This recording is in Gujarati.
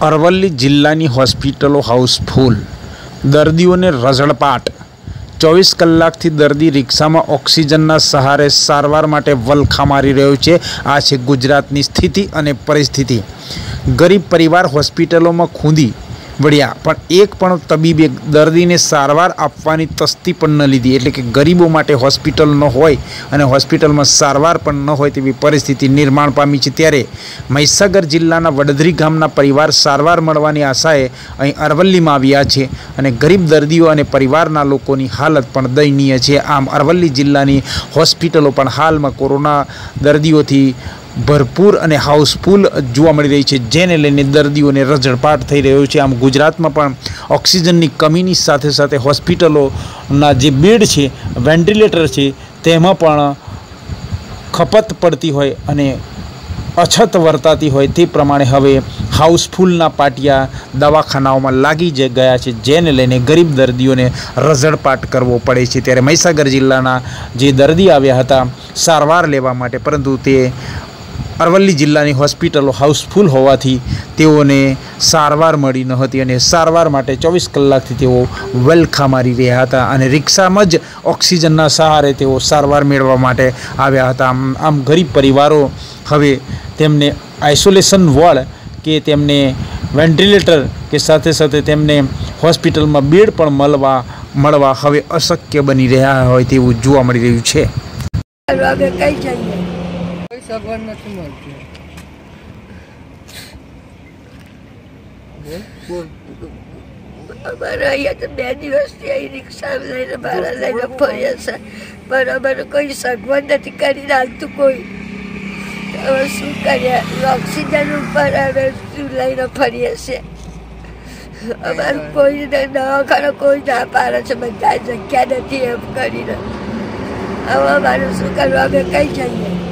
અરવલ્લી જિલ્લાની હોસ્પિટલો હાઉસફુલ. દર્દીઓને રઝળપાટ. ચોવીસ કલાકથી દર્દી રિક્ષામાં ઓક્સિજનના સહારે સારવાર માટે વલખા મારી રહ્યો છે. આ છે ગુજરાતની સ્થિતિ અને પરિસ્થિતિ. ગરીબ પરિવાર હોસ્પિટલોમાં ખૂંદી વળ્યા. પણ એક પણ તબીબે દર્દીને સારવાર આપવાની તસ્તી પણ ન લીધી. એટલે કે ગરીબો માટે હોસ્પિટલ ન હોય અને હોસ્પિટલમાં સારવાર પણ ન હોય તેવી પરિસ્થિતિ નિર્માણ પામી છે ત્યારે મહીસાગર જિલ્લાના વડધરી ગામના પરિવાર સારવાર મળવાની આશાએ અહીં અરવલ્લીમાં આવ્યા છે અને ગરીબ દર્દીઓ અને પરિવારના લોકોની હાલત પણ દયનીય છે. આમ અરવલ્લી જિલ્લાની હોસ્પિટલો પણ હાલમાં કોરોના દર્દીઓથી ભરપૂર અને હાઉસફુલ જોવા મળી રહી છે, જેને લઈને દર્દીઓને રઝળપાટ થઈ રહ્યો છે. આમ ગુજરાતમાં પણ ઓક્સિજનની કમીની સાથે સાથે હોસ્પિટલોના જે બેડ છે, વેન્ટિલેટર છે, તેમાં પણ ખપત પડતી હોય અને અછત વર્તાતી હોય તે પ્રમાણે હવે હાઉસફુલના પાટિયા દવાખાનાઓમાં લાગી જ ગયા છે, જેને લઈને ગરીબ દર્દીઓને રઝળપાટ કરવો પડે છે. ત્યારે મહીસાગર જિલ્લાના જે દર્દી આવ્યા હતા, સારવાર લેવા માટે, પરંતુ તે અરવલ્લી જિલ્લાની હોસ્પિટલો હાઉસફુલ હોવાથી તેઓને સારવાર મળી ન હતી અને સારવાર માટે ચોવીસ કલાકથી તેઓ વેલખા મારી રહ્યા હતા અને રિક્ષામાં જ ઓક્સિજનના સહારે તેઓ સારવાર મેળવવા માટે આવ્યા હતા. આમ આમ ગરીબ પરિવારો હવે તેમને આઇસોલેશન વોર્ડ કે તેમને વેન્ટિલેટર કે સાથે સાથે તેમને હોસ્પિટલમાં બેડ પણ મળવા મળવા હવે અશક્ય બની રહ્યા હોય તેવું જોવા મળી રહ્યું છે. કઈ સગવડ નથી મળતી. અમારે અહીંયા તો બે દિવસથી અહીં રિક્ષા લઈને ભાડા લઈને ફરીએ છે. પણ અમારે કોઈ સગવડ નથી કરી નાખતું કોઈ. હવે શું કરીએ? ઓક્સિજન ઉપર અમે લઈને ફરીએ છીએ? અમારું કોઈ દવાખાનો કોઈ ના પાડે છે બધા જગ્યા નથી એમ કરીને. હવે અમારું શું કરવા? અમે કઈ જઈએ?